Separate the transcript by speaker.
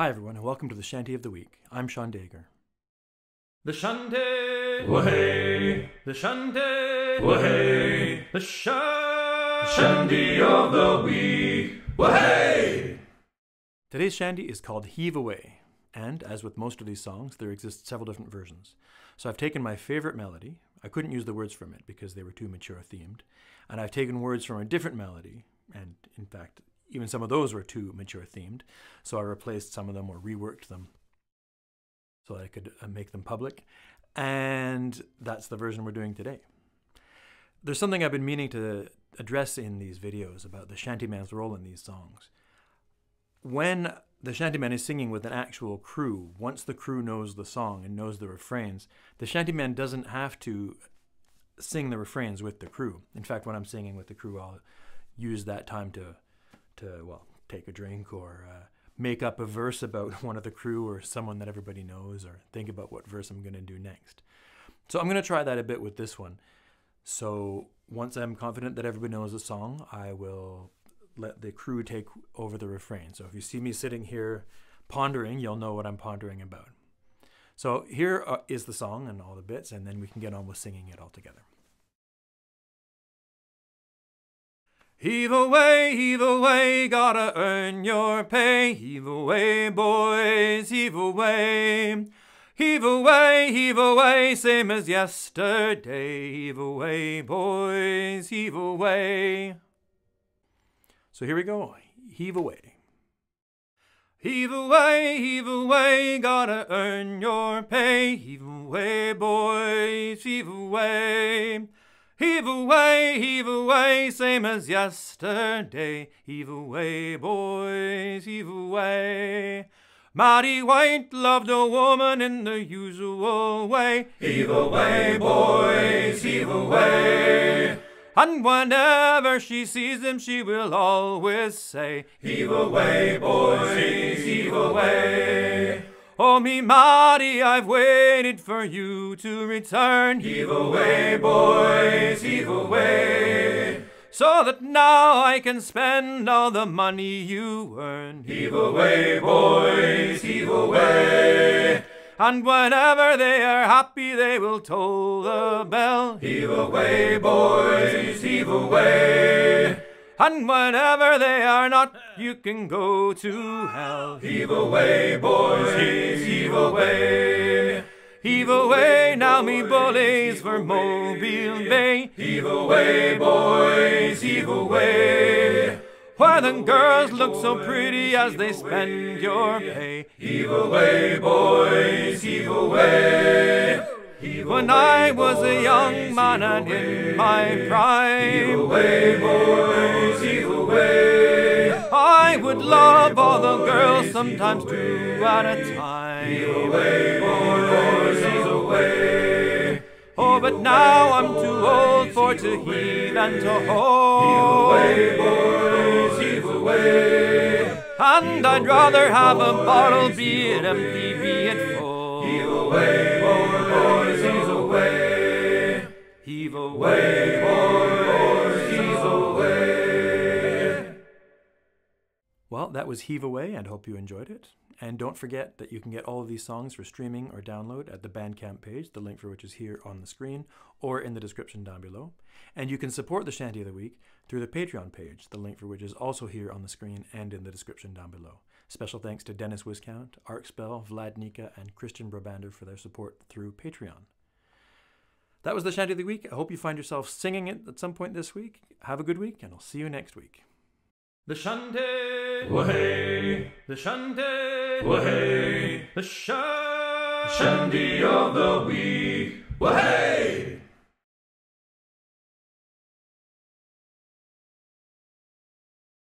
Speaker 1: Hi, everyone, and welcome to the Shanty of the Week. I'm Sean Dagher.
Speaker 2: The Shanty, way, the Shanty, way, the sh- Shanty of the Week, way.
Speaker 1: Today's shanty is called Heave Away, and as with most of these songs, there exist several different versions. So I've taken my favorite melody, I couldn't use the words from it because they were too mature themed, and I've taken words from a different melody, and in fact, even some of those were too mature themed, so I replaced some of them or reworked them so that I could uh, make them public. And that's the version we're doing today. There's something I've been meaning to address in these videos about the shantyman's role in these songs. When the shantyman is singing with an actual crew, once the crew knows the song and knows the refrains, the shantyman doesn't have to sing the refrains with the crew. In fact, when I'm singing with the crew, I'll use that time to, to well, take a drink or uh, make up a verse about one of the crew or someone that everybody knows or think about what verse I'm going to do next. So I'm going to try that a bit with this one. So once I'm confident that everybody knows the song, I will let the crew take over the refrain. So if you see me sitting here pondering, you'll know what I'm pondering about. So here uh, the song and all the bits, and then we can get on with singing it all together. Heave away, heave away, gotta earn your pay. Heave away, boys, heave away. Heave away, heave away, same as yesterday. Heave away, boys, heave away. So here we go. Heave away. Heave away, heave away, gotta earn your pay. Heave away, boys, heave away. Heave away, heave away, same as yesterday. Heave away, boys, heave away. Matty White loved a woman in the usual way.
Speaker 2: Heave away, boys, heave away.
Speaker 1: And whenever she sees him, she will always say,
Speaker 2: Heave away, boys, heave away.
Speaker 1: Oh, me Matty, I've waited for you to return.
Speaker 2: Heave away, boys, away.
Speaker 1: So that now I can spend all the money you earn.
Speaker 2: Heave away, boys, heave away.
Speaker 1: And whenever they are happy, they will toll the bell.
Speaker 2: Heave away, boys, heave away.
Speaker 1: And whenever they are not, you can go to hell.
Speaker 2: Heave away, boys, heave away.
Speaker 1: Heave away now, me bullies, for Mobile Bay.
Speaker 2: Heave away, boys, heave away.
Speaker 1: Why the girls look so pretty as they spend your pay.
Speaker 2: Heave away, boys, heave away. Heave
Speaker 1: When I was a young man
Speaker 2: heave
Speaker 1: and in my
Speaker 2: Heave
Speaker 1: prime,
Speaker 2: away, boys, heave away.
Speaker 1: I would love all the girls, sometimes two at a
Speaker 2: Heave
Speaker 1: time.
Speaker 2: away,
Speaker 1: but now I'm too old for to heave and to hold.
Speaker 2: Heave Away, boys, heave away.
Speaker 1: And I'd rather have a bottle, be it empty, be it full.
Speaker 2: Heave away, boys, heave away.
Speaker 1: Heave away.
Speaker 2: Boys,
Speaker 1: that was Heave Away, and hope you enjoyed it. And don't forget that you can get all of these songs for streaming or download at the Bandcamp page, the link for which is here on the screen or in the description down below. And you can support the Shanty of the Week through the Patreon page, the link for which is also here on the screen and in the description down below. Special thanks to Dennis Wiscount, Arcspel, Vlad Nika, and Kristian Brabander for their support through Patreon. That was the Shanty of the Week. I hope you find yourself singing it at some point this week. Have a good week, and I'll see you next week.
Speaker 2: The Shanty, way, the Shanty, way, the sh- Shanty of the week, way.